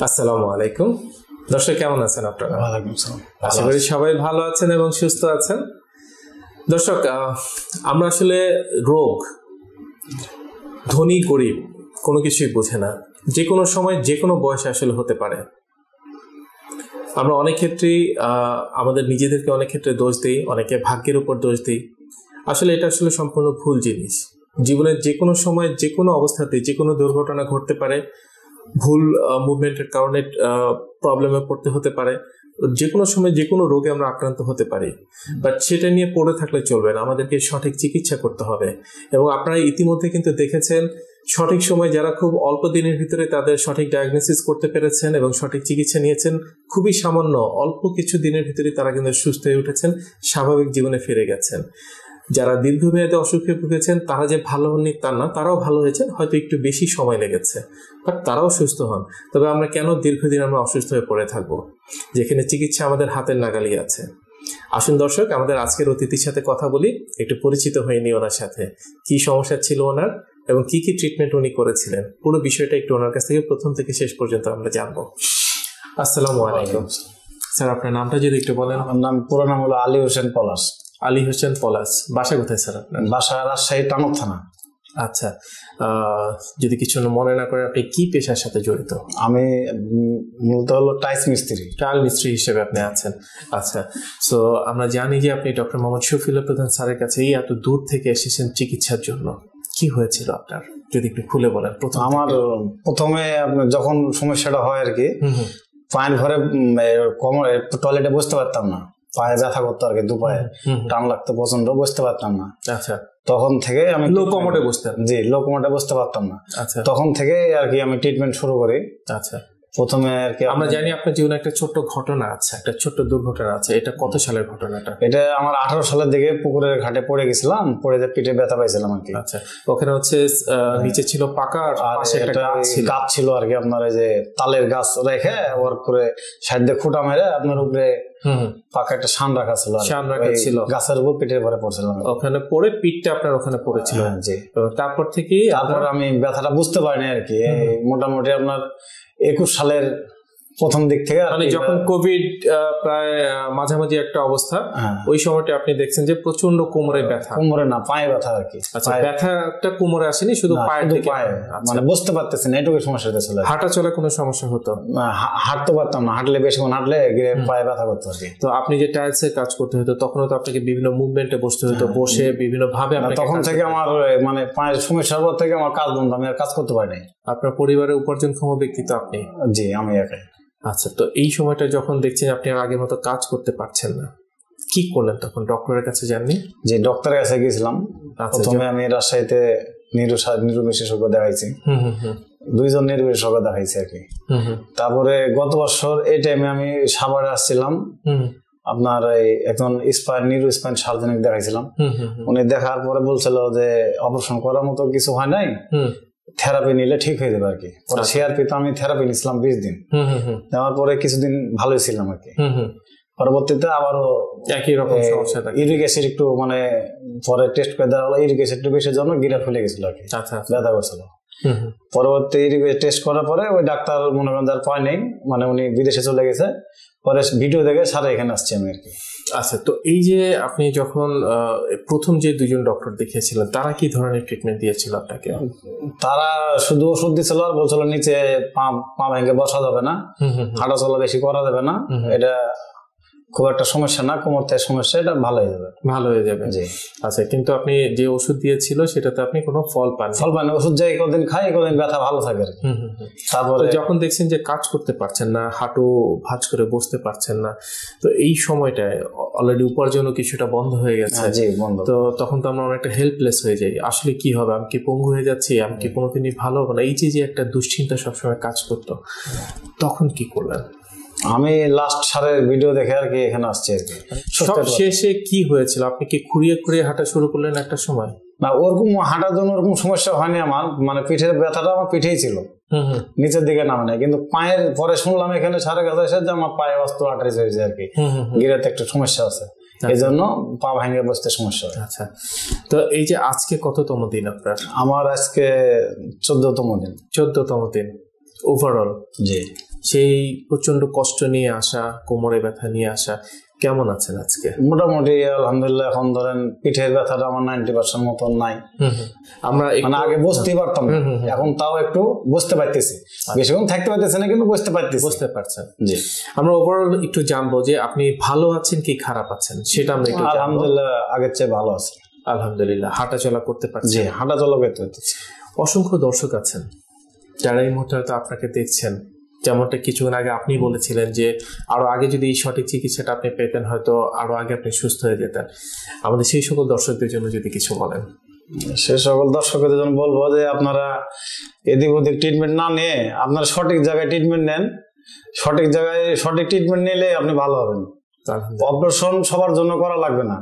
আসসালামু আলাইকুম। দর্শক কেমন আছেন আপনারা? আশা করি সবাই ভালো আছেন এবং সুস্থ আছেন। দর্শক আমরা আসলে রোগ ধনী গরিব কোনো কিছুই বোঝে না। যে কোনো সময় যে কোনো বয়সে আসলে হতে পারে। আমরা অনেক ক্ষেত্রেই আহ, আমাদের নিজেদেরকে অনেক ক্ষেত্রে দোষ দিই অনেকে ভাগ্যের উপর দোষ দিই। আসলে এটা আসলে সম্পূর্ণ ভুল জিনিস। জীবনের যে কোনো সময় যে কোনো অবস্থাতে যে কোনো দুর্ঘটনা ঘটতে পারে ভুল মুভমেন্টের কারণে প্রবলেমে পড়তে হতে পারে। যে কোনো সময় যে কোনো রোগে আমরা আক্রান্ত হতে পারি। বাট সেটা নিয়ে পড়ে থাকলে চলবে না। আমাদেরকে সঠিক চিকিৎসা করতে হবে। এবং আপনারা ইতিমধ্যে কিন্তু দেখেছেন, সঠিক সময় যারা খুব অল্প দিনের ভিতরে তাদের সঠিক ডায়াগনোসিস করতে পেরেছেন এবং সঠিক চিকিৎসা নিয়েছেন, খুবই সামান্য অল্প কিছু দিনের ভিতরে তারা কিন্তু সুস্থ হয়ে উঠেছেন, স্বাভাবিক জীবনে ফিরে গেছেন। যারা দীর্ঘমেয়াদে অসুখে ভুগেছেন তারা যে ভালো হননি তা না তারাও ভালো হয়েছেন হয়তো একটু বেশি সময় লেগেছে। বাট তারাও সুস্থ হন। তবে আমরা কেন দীর্ঘদিন আমরা অসুস্থ হয়ে পড়ে থাকব? যেখানে চিকিৎসা আমাদের হাতের নাগালি আছে। আসুন দর্শক আমাদের আজকের অতিথির সাথে কথা বলি। একটু পরিচিত হয়ে নি ওনার সাথে। কি সমস্যা ছিল ওনার এবং কি কি ট্রিটমেন্ট উনি করেছিলেন? পুরো বিষয়টা একটু ওনার কাছ থেকে প্রথম থেকে শেষ পর্যন্ত আমরা জানব। আসসালামু আলাইকুম। স্যার আপনার নামটা যদি একটু বলেন। আমার নাম পুরো নাম হলো আলী হোসেন পলাশ। আলী হোসেন পলাশ বাসা কোথায় স্যার আপনার? বাসা রাজশাহী টানক থানা। আচ্ছা যদি কিছু মনে না করে আপনি কি পেশার সাথে জড়িত? আমি মূলত হলো টাইস মিস্ত্রি। ট্রায়াল মিস্ত্রি হিসেবে আপনি আছেন। আচ্ছা সো আমরা জানি যে আপনি ডক্টর মোহাম্মদ শফিউল্লাহ প্রধান স্যারের কাছে এই এত দূর থেকে এসেছেন চিকিৎসার জন্য। কি হয়েছিল আপনার? যদি একটু খুলে বলেন প্রথম আমার প্রথমে যখন সমস্যাটা হয় আর কি পায়ের ঘরে কমরে টয়লেটে বসতে পারতাম না। পায়ে ব্যথা করতো আর কি দু পায়ে টান লাগতো প্রচণ্ড বসতে পারতাম না। আচ্ছা। তখন থেকে আমি লো বসতেন? জি লোকমোটে বসতে পারতাম না। আচ্ছা। তখন থেকে আর কি আমি ট্রিটমেন্ট শুরু করি। আচ্ছা। প্রথমে আর কি আমরা জানি আপনার জীবনে একটা ছোট্ট ঘটনা আছে একটা ছোট্ট দুর্ঘটনা আছে। এটা কত সালের ঘটনাটা? এটা আমার আঠারো সালের দিকে পুকুরের ঘাটে পড়ে গেছিলাম পড়ে যে পিঠে ব্যথা পাইছিলাম আর কি। আচ্ছা। ওখানে হচ্ছে আহ, নিচে ছিল পাকা আর পাশে একটা গাছ ছিল। আর কি আপনার এই যে তালের গাছ রেখে ওর করে সাইড দিয়ে খুঁটা মেরে আপনার উপরে। পাকা একটা শান রাখা ছিল। শান রাখা ছিল। গাছের উপর পিঠের পরে পড়ছিল। ওখানে পড়ে পিঠটা আপনার ওখানে পড়েছিল। হ্যাঁ, জি। তারপর থেকে তারপর আমি ব্যথাটা বুঝতে পারিনি আর কি। মোটামুটি আপনার একুশ সালের প্রথম দিক থেকে মানে যখন কোভিড প্রায় মাঝামাঝি একটা অবস্থা হ্যাঁ, ওই সময়টা আপনি দেখছেন যে প্রচণ্ড কোমরে ব্যথা। কোমরে না পায়ে ব্যথা আর কি। আচ্ছা ব্যথাটা কোমরে আসেনি শুধু পায়ে থেকে পায়ে। আচ্ছা। মানে বুঝতে পারতেছি না এটুকু সমস্যা আর হাঁটা চলা কোনো সমস্যা হতো? হাঁটতে পারতাম না হাঁটলে বেশি বেশিক্ষণ হাঁটলে পায়ে ব্যথা করতো আর কি। তো আপনি যে টাইলস এর কাজ করতে হতো তখনও তো আপনাকে বিভিন্ন মুভমেন্টে বসতে হতো বসে বিভিন্ন ভাবে তখন থেকে আমার মানে পায়ের সমস্যার পর থেকে আমার কাজ বন্ধ আমি আর কাজ করতে পারি নাই। হতো। আপনার পরিবারের উপার্জনক্ষম ব্যক্তি তো আপনি। জি আমি একাই। আচ্ছা তো এই সময়টা যখন দেখছেন আপনি আগের মতো কাজ করতে পারছেন না কি করলেন তখন? ডক্টরের কাছে যাননি? যে ডক্টরের কাছে গেছিলাম আচ্ছা প্রথমে আমি রাজশাহীতে নিরু নিরু বিশেষজ্ঞ দেখাইছি। দুইজন নিরু বিশেষজ্ঞ দেখাইছি আর কি। তারপরে গত বছর এই টাইমে আমি সাভারে আসছিলাম। আপনার এই একজন স্পাইন নিরু স্পাইন সার্জনিক দেখাইছিলাম। উনি দেখার পরে বলছিল যে অপারেশন করার মতো কিছু হয় নাই? থেরাপি নিলে ঠিক হয়ে যাবে আর কি পরে আচ্ছা। সিআরপি তো আমি থেরাপি নিছিলাম বিশ দিন। হুম হুম হুম। নেওয়ার পরে কিছুদিন ভালোই ছিলাম আর কি হুম হুম। পরবর্তীতে আবারও একই রকম সমস্যা অ্যাসিড একটু মানে পরে টেস্ট করে দেওয়া হলো অ্যাসিড একটু বেশি জন্য গিরা ফুলে গেছিল আর কি আচ্ছা। ব্যথা করছিল। পরবর্তী টেস্ট করার পরে ওই ডাক্তার মনে করেন তার পায় নেই মানে উনি বিদেশে চলে গেছে পরে ভিডিও দেখে সারা এখানে আসছি আমি আর কি আচ্ছা তো এই যে আপনি যখন প্রথম যে দুজন ডক্টর দেখিয়েছিলেন তারা কি ধরনের ট্রিটমেন্ট দিয়েছিল আপনাকে তারা শুধু ওষুধ দিছিল আর বলছিল নিচে পা পা ভেঙে বসা যাবে না হুম হুম হুম। হাঁটা চলা বেশি করা যাবে না। এটা খুব একটা সমস্যা না কোমর থেকে সমস্যা এটা ভালো হয়ে যাবে। ভালো হয়ে যাবে। জি। আচ্ছা কিন্তু আপনি যে ওষুধ দিয়েছিল সেটাতে আপনি কোনো ফল পান ফল পানি ওষুধ যাই কদিন খাই কদিন ব্যথা ভালো থাকে আর। তারপরে যখন দেখছেন যে কাজ করতে পারছেন না হাঁটু ভাঁজ করে বসতে পারছেন না তো এই সময়টায় অলরেডি উপার্জনও কিছুটা বন্ধ হয়ে গেছে। হ্যাঁ, জি বন্ধ। তো তখন তো আমরা অনেকটা হেল্পলেস হয়ে যাই। আসলে কি হবে? আমি কি পঙ্গু হয়ে যাচ্ছি? আমি কি কোনোদিনই ভালো হবে না? এই যে যে একটা দুশ্চিন্তা সবসময় কাজ করতো তখন কি করলেন? আমি লাস্ট সারের ভিডিও দেখে আর কি এখানে আসছি আর কি। সব শেষে কি হয়েছিল? আপনি কি খুঁড়িয়ে খুঁড়িয়ে হাঁটা শুরু করলেন একটা সময়? না ওরকম হাঁটার জন্য ওরকম সমস্যা হয়নি আমার। মানে পিঠের ব্যথাটা আমার পিঠেই ছিল। নিচের দিকে নামে নাই। কিন্তু পায়ের পরে শুনলাম এখানে সারে কাছে এসে যে আমার পায়ে অস্ত্র আটারিস হয়েছে আর কি। গিরাতে একটু সমস্যা আছে। এই জন্য পা ভাঙে বসতে সমস্যা হয়। আচ্ছা। তো এই যে আজকে কততম দিন আপনার? আমার আজকে চোদ্দতম দিন। চোদ্দতম দিন। ওভারঅল জি। সেই প্রচণ্ড কষ্ট নিয়ে আসা কোমরে ব্যথা নিয়ে আসা কেমন আছেন আজকে? মোটামুটি আলহামদুলিল্লাহ এখন ধরেন পিঠের ব্যথাটা আমার নাইনটি পার্সেন্ট মতন নাই। আমরা মানে আগে বুঝতেই পারতাম। এখন তাও একটু বুঝতে পারতেছি। বেশিক্ষণ থাকতে পারতেছে না কিন্তু বুঝতে পারতেছি। বুঝতে পারছেন। জি। আমরা ওভারঅল একটু জানব যে আপনি ভালো আছেন কি খারাপ আছেন সেটা আমরা একটু আলহামদুলিল্লাহ আগের চেয়ে ভালো আছে। আলহামদুলিল্লাহ হাঁটাচলা করতে জি পারছেন? হাঁটা চলা করতে পারতেছি। অসংখ্য দর্শক আছেন। যারা এই মুহূর্তে হয়তো আপনাকে দেখছেন যেমনটা কিছুক্ষণ আগে আপনি বলেছিলেন যে আরও আগে যদি এই সঠিক চিকিৎসাটা আপনি পেতেন হয়তো আরও আগে আপনি সুস্থ হয়ে যেতেন। আমাদের সেই সকল দর্শকদের জন্য যদি কিছু বলেন। সে সকল দর্শকদের জন্য বলব যে আপনারা এদিক ওদিক ট্রিটমেন্ট না নিয়ে আপনারা সঠিক জায়গায় ট্রিটমেন্ট নেন। সঠিক জায়গায় সঠিক ট্রিটমেন্ট নিলে আপনি ভালো হবেন। অপারেশন সবার জন্য করা লাগবে না।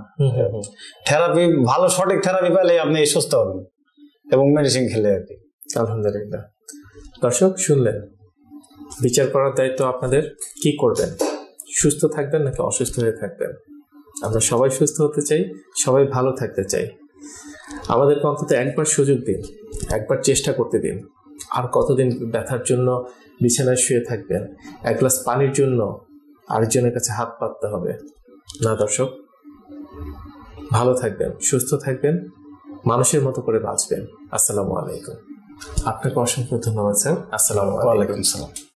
থেরাপি ভালো সঠিক থেরাপি পেলে আপনি সুস্থ হবেন এবং মেডিসিন খেলে আর কি। আলহামদুলিল্লাহ। দর্শক শুনলেন? বিচার করার দায়িত্ব আপনাদের। কি করবেন? সুস্থ থাকবেন নাকি অসুস্থ হয়ে থাকবেন? আমরা সবাই সুস্থ হতে চাই, সবাই ভালো থাকতে চাই। আমাদেরকে অন্তত একবার সুযোগ দিন, একবার চেষ্টা করতে দিন। আর কতদিন ব্যথার জন্য বিছানায় শুয়ে থাকবেন? এক গ্লাস পানির জন্য আরেকজনের কাছে হাত পাততে হবে। না, দর্শক, ভালো থাকবেন, সুস্থ থাকবেন, মানুষের মতো করে বাঁচবেন। আসসালামু আলাইকুম। আপনাকে অসংখ্য ধন্যবাদ, স্যার। আসসালামু আলাইকুম। সালাম।